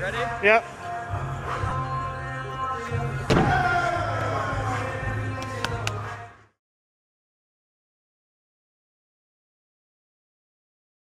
Ready? Yep.